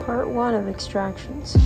Part one of extractions.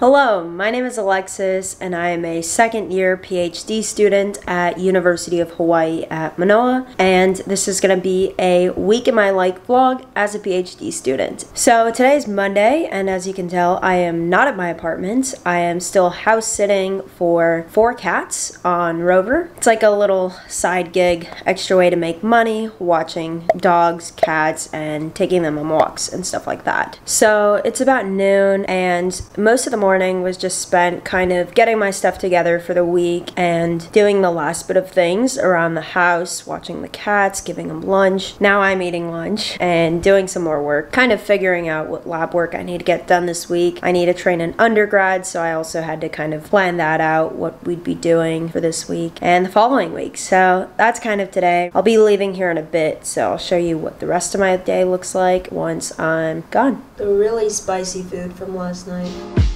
Hello, my name is Alexus and I am a second year PhD student at University of Hawaii at Manoa and this is going to be a week in my life vlog as a PhD student. So today is Monday and as you can tell I am not at my apartment. I am still house sitting for four cats on Rover. It's like a little side gig, extra way to make money watching dogs, cats and taking them on walks and stuff like that. So it's about noon and most of the morning morning was just spent kind of getting my stuff together for the week and doing the last bit of things around the house, watching the cats, giving them lunch. Now I'm eating lunch and doing some more work, kind of figuring out what lab work I need to get done this week. I need to train an undergrad, so I also had to kind of plan that out, what we'd be doing for this week and the following week. So that's kind of today. I'll be leaving here in a bit, so I'll show you what the rest of my day looks like once I'm gone. The really spicy food from last night.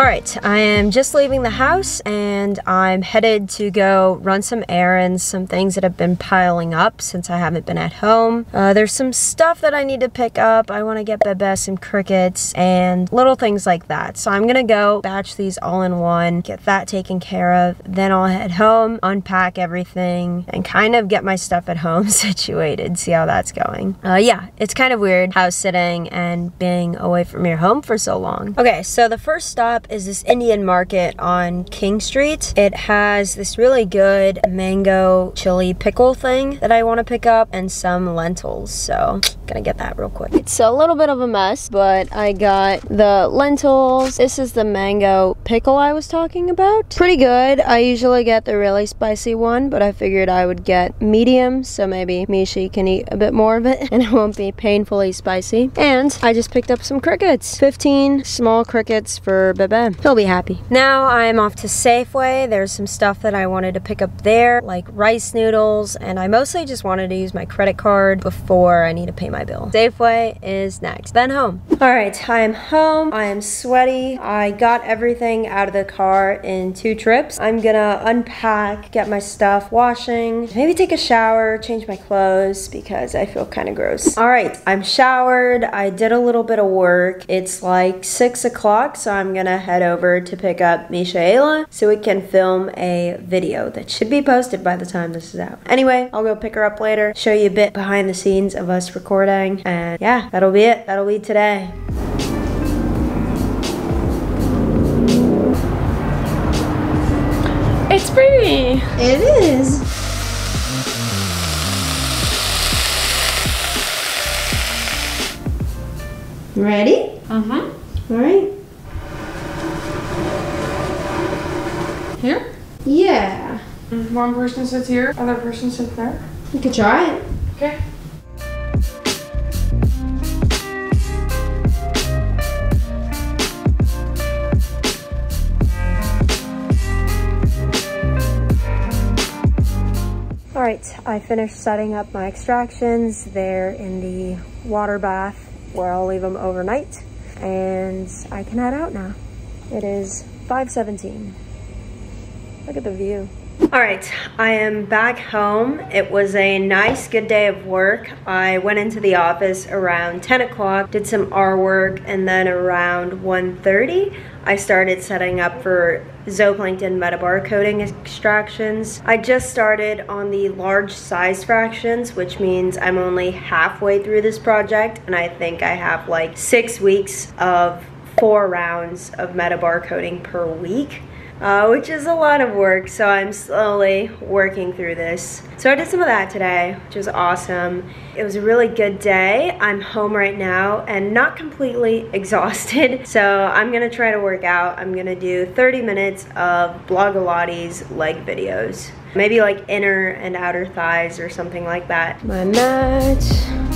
Alright, I am just leaving the house and I'm headed to go run some errands, some things that have been piling up since I haven't been at home. Uh, there's some stuff that I need to pick up. I want to get Bebe some crickets and little things like that. So I'm gonna go batch these all in one, get that taken care of, then I'll head home, unpack everything, and kind of get my stuff at home situated, see how that's going. Uh, yeah, it's kind of weird house sitting and being away from your home for so long. Okay, so the first stop is this Indian market on King Street. It has this really good mango chili pickle thing that I want to pick up and some lentils. So gonna get that real quick. It's a little bit of a mess, but I got the lentils. This is the mango pickle I was talking about. Pretty good. I usually get the really spicy one, but I figured I would get medium, so maybe Michi can eat a bit more of it and it won't be painfully spicy. And I just picked up some crickets. 15 small crickets for Bebe He'll be happy. Now I'm off to Safeway. There's some stuff that I wanted to pick up there, like rice noodles, and I mostly just wanted to use my credit card before I need to pay my bill. Safeway is next, then home. All right, I am home. I am sweaty. I got everything out of the car in two trips. I'm gonna unpack, get my stuff washing, maybe take a shower, change my clothes because I feel kind of gross. All right, I'm showered. I did a little bit of work. It's like six o'clock, so I'm gonna head over to pick up Mishaela so we can film a video that should be posted by the time this is out. Anyway, I'll go pick her up later, show you a bit behind the scenes of us recording, and yeah, that'll be it. That'll be today. It's pretty. It is. Ready? Uh-huh. All right. Here? Yeah. Mm, one person sits here, other person sits there. You could try it. Okay. All right, I finished setting up my extractions. They're in the water bath where I'll leave them overnight and I can head out now. It is 517. Look at the view. All right, I am back home. It was a nice, good day of work. I went into the office around 10 o'clock, did some R work, and then around 1.30, I started setting up for zooplankton metabarcoding extractions. I just started on the large size fractions, which means I'm only halfway through this project, and I think I have like six weeks of four rounds of metabarcoding per week uh, which is a lot of work. So I'm slowly working through this. So I did some of that today, which was awesome. It was a really good day. I'm home right now and not completely exhausted. So I'm gonna try to work out. I'm gonna do 30 minutes of Blogilates leg videos. Maybe like inner and outer thighs or something like that. My mat.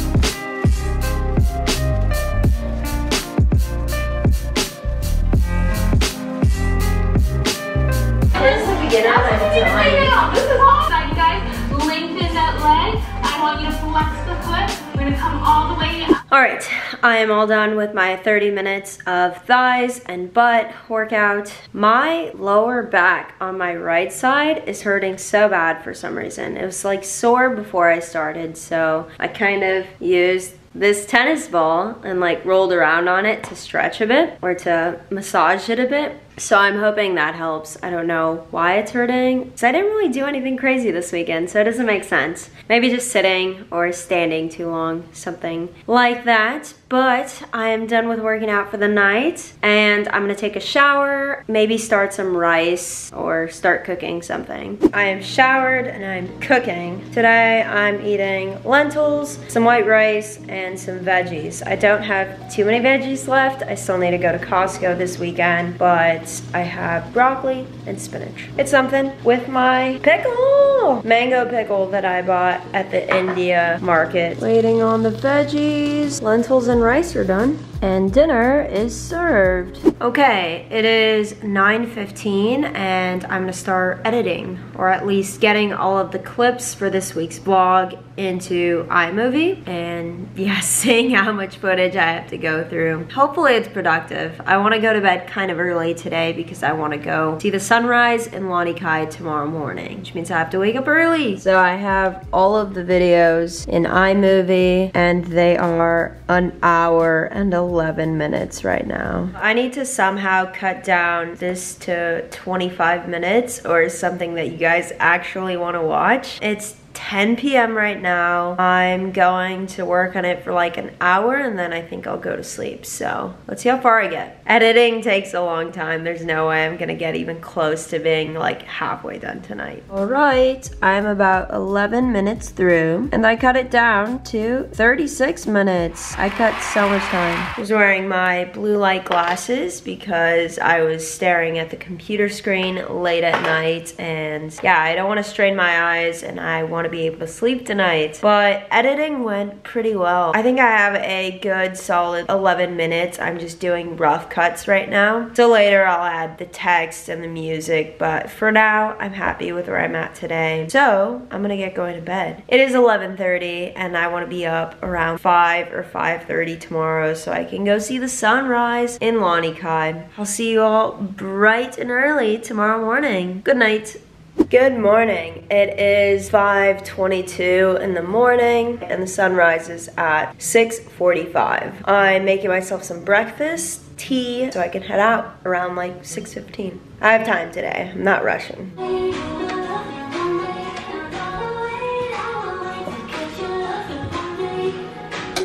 All right, I am all done with my 30 minutes of thighs and butt workout. My lower back on my right side is hurting so bad for some reason. It was like sore before I started, so I kind of used this tennis ball and like rolled around on it to stretch a bit or to massage it a bit. So I'm hoping that helps. I don't know why it's hurting. So I didn't really do anything crazy this weekend, so it doesn't make sense. Maybe just sitting or standing too long, something like that. But I am done with working out for the night and I'm gonna take a shower, maybe start some rice or start cooking something. I am showered and I'm cooking. Today I'm eating lentils, some white rice, and some veggies. I don't have too many veggies left. I still need to go to Costco this weekend, but I have broccoli and spinach. It's something with my pickle, mango pickle that I bought at the India market. Waiting on the veggies, lentils and rice are done and dinner is served. Okay, it is 9.15 and I'm gonna start editing or at least getting all of the clips for this week's vlog into iMovie and yeah, seeing how much footage I have to go through. Hopefully it's productive. I wanna go to bed kind of early today because I wanna go see the sunrise in Lanikai tomorrow morning, which means I have to wake up early. So I have all of the videos in iMovie and they are an hour and a 11 minutes right now. I need to somehow cut down this to 25 minutes or something that you guys actually want to watch. It's 10 p.m. right now. I'm going to work on it for like an hour and then I think I'll go to sleep. So let's see how far I get. Editing takes a long time. There's no way I'm gonna get even close to being like halfway done tonight. All right, I'm about 11 minutes through and I cut it down to 36 minutes. I cut so much time. I was wearing my blue light glasses because I was staring at the computer screen late at night and yeah, I don't wanna strain my eyes and I want want to be able to sleep tonight. But editing went pretty well. I think I have a good solid 11 minutes. I'm just doing rough cuts right now. So later I'll add the text and the music, but for now I'm happy with where I'm at today. So I'm gonna get going to bed. It is 11.30 and I wanna be up around 5 or 5.30 tomorrow so I can go see the sunrise in Lanikai. I'll see you all bright and early tomorrow morning. Good night. Good morning. It is 5.22 in the morning and the sun rises at 6.45. I'm making myself some breakfast, tea, so I can head out around like 6.15. I have time today. I'm not rushing.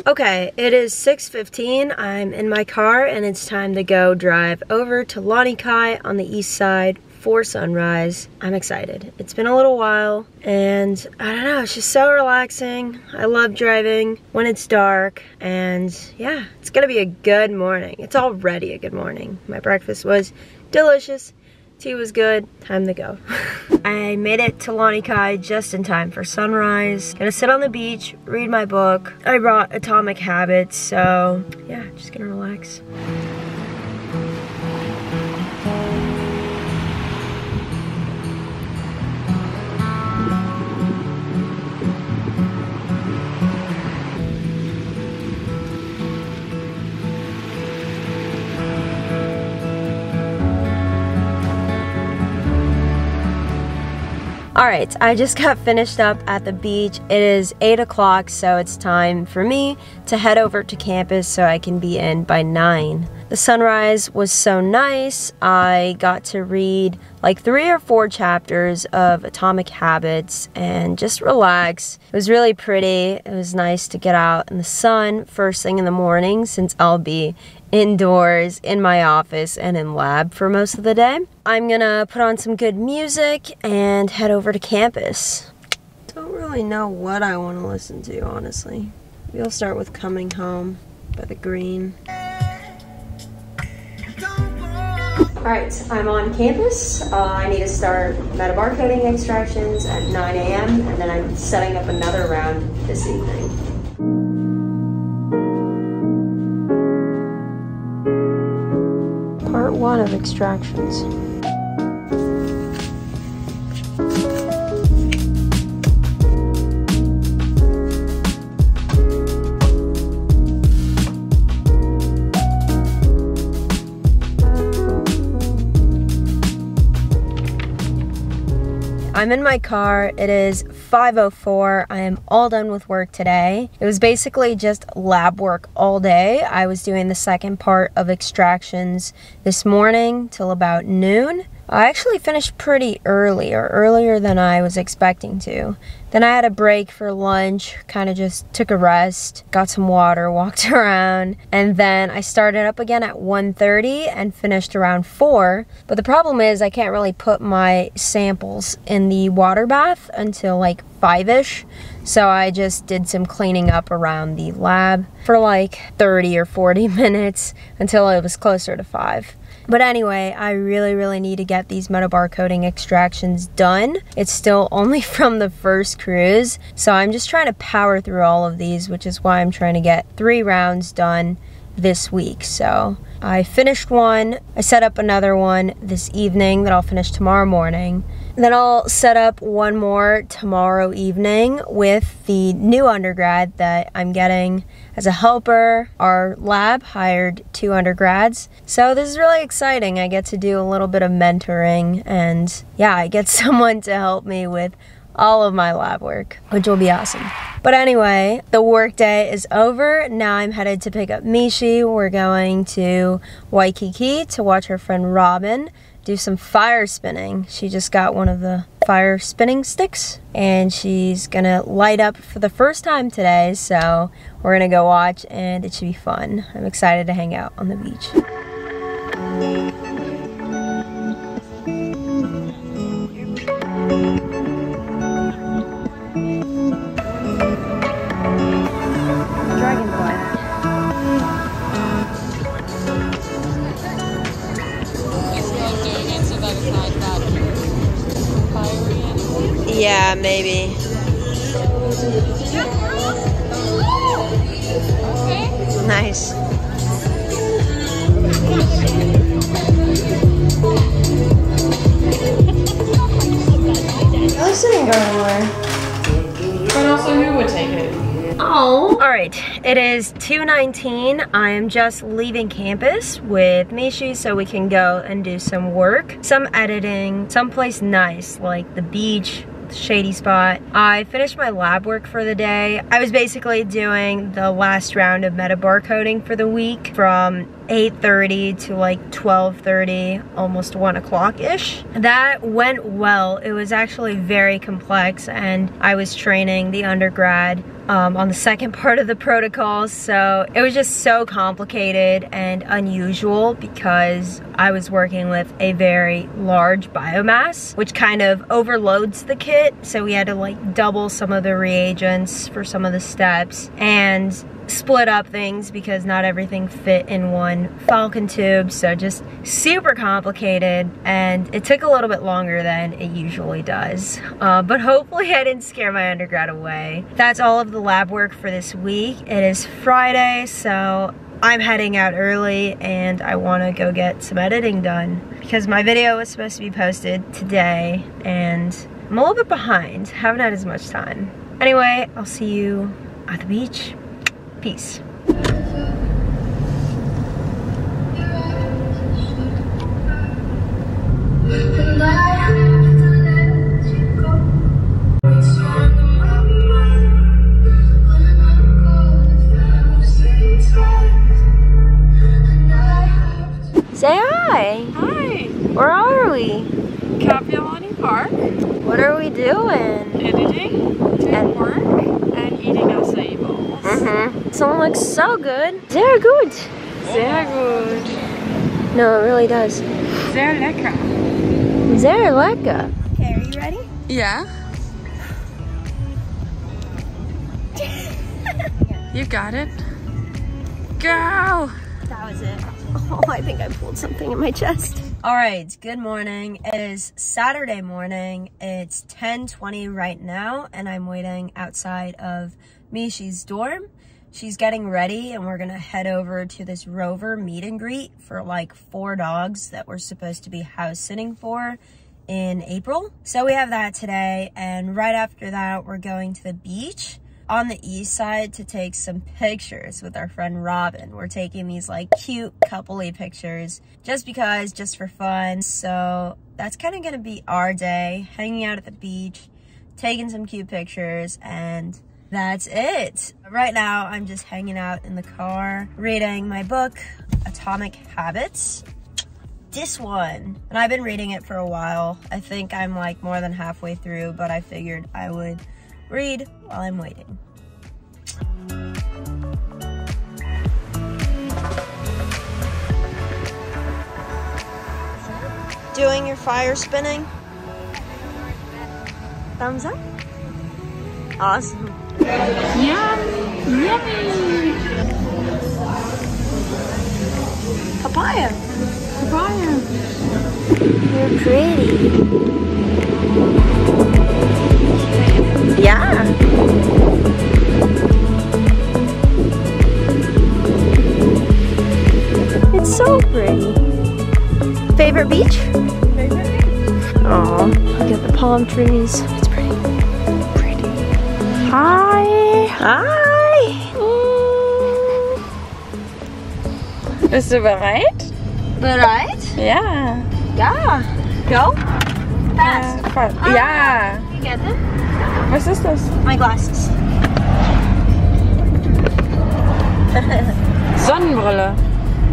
Okay, it is 6.15. I'm in my car and it's time to go drive over to Lanikai on the east side for sunrise. I'm excited. It's been a little while and I don't know, it's just so relaxing. I love driving when it's dark and yeah, it's gonna be a good morning. It's already a good morning. My breakfast was delicious. Tea was good, time to go. I made it to Lanikai just in time for sunrise. Gonna sit on the beach, read my book. I brought Atomic Habits, so yeah, just gonna relax. All right, I just got finished up at the beach. It is 8 o'clock, so it's time for me to head over to campus so I can be in by 9. The sunrise was so nice. I got to read like three or four chapters of Atomic Habits and just relax. It was really pretty. It was nice to get out in the sun first thing in the morning since I'll be indoors in my office and in lab for most of the day. I'm gonna put on some good music and head over to campus. Don't really know what I want to listen to, honestly. Maybe I'll start with Coming Home by The Green. Alright, I'm on campus. Uh, I need to start metabarcoding extractions at 9 a.m. and then I'm setting up another round this evening. Part 1 of extractions. I'm in my car. It is 5.04. I am all done with work today. It was basically just lab work all day. I was doing the second part of extractions this morning till about noon. I actually finished pretty early, or earlier than I was expecting to. Then I had a break for lunch, kind of just took a rest, got some water, walked around, and then I started up again at 1.30 and finished around 4. But the problem is I can't really put my samples in the water bath until like 5ish. So I just did some cleaning up around the lab for like 30 or 40 minutes until it was closer to 5. But anyway, I really, really need to get these metabarcoding extractions done. It's still only from the first cruise, so I'm just trying to power through all of these, which is why I'm trying to get three rounds done this week. So I finished one, I set up another one this evening that I'll finish tomorrow morning. Then I'll set up one more tomorrow evening with the new undergrad that I'm getting as a helper. Our lab hired two undergrads. So this is really exciting. I get to do a little bit of mentoring and yeah, I get someone to help me with all of my lab work, which will be awesome. But anyway, the workday is over. Now I'm headed to pick up Michi. We're going to Waikiki to watch her friend Robin do some fire spinning. She just got one of the fire spinning sticks and she's gonna light up for the first time today. So we're gonna go watch and it should be fun. I'm excited to hang out on the beach. Yeah, maybe. Nice. This didn't go anywhere. But also, who would take it? Oh. All right, it is 2.19. I am just leaving campus with Michi so we can go and do some work, some editing, someplace nice like the beach, shady spot. I finished my lab work for the day. I was basically doing the last round of metabarcoding for the week from 8.30 to like 12.30, almost 1 o'clock-ish. That went well. It was actually very complex and I was training the undergrad um, on the second part of the protocols. So it was just so complicated and unusual because I was working with a very large biomass, which kind of overloads the kit. So we had to like double some of the reagents for some of the steps. And split up things because not everything fit in one falcon tube so just super complicated and it took a little bit longer than it usually does. Uh, but hopefully I didn't scare my undergrad away. That's all of the lab work for this week. It is Friday so I'm heading out early and I want to go get some editing done because my video was supposed to be posted today and I'm a little bit behind. Haven't had as much time. Anyway I'll see you at the beach Peace. Say hi. Hi. Where are we? Kapiolani Park. What are we doing? Editing, doing And- work, and eating acai bowls. Mm-hmm. Someone looks so good. Sehr good. Sehr gut. No, it really does. Sehr lecker. Sehr lecker. Okay, are you ready? Yeah. you got it. Go! That was it. Oh, I think I pulled something in my chest. All right, good morning. It is Saturday morning. It's 10:20 right now, and I'm waiting outside of Michi's dorm. She's getting ready, and we're gonna head over to this Rover meet and greet for like four dogs that we're supposed to be house sitting for in April. So we have that today, and right after that, we're going to the beach on the east side to take some pictures with our friend Robin. We're taking these like cute coupley pictures just because, just for fun. So that's kind of gonna be our day, hanging out at the beach, taking some cute pictures, and that's it. Right now, I'm just hanging out in the car, reading my book, Atomic Habits. This one. And I've been reading it for a while. I think I'm like more than halfway through, but I figured I would read while I'm waiting. Doing your fire spinning? Thumbs up? Awesome. Yum! Yummy! Papaya. Papaya. You're pretty. Yeah. It's so pretty. Favorite beach? Oh, look at the palm trees. It's pretty. Pretty. Hi. Hi. Bist du bereit? Bereit? Ja. Ja. Go. Fast. Ja. voll. Ah. Ja. You get them? Was ist das? My glasses. Sonnenbrille.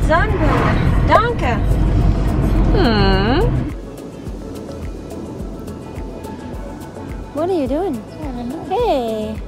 Sonnenbrille. Danke. Hm. What are you doing? Hey.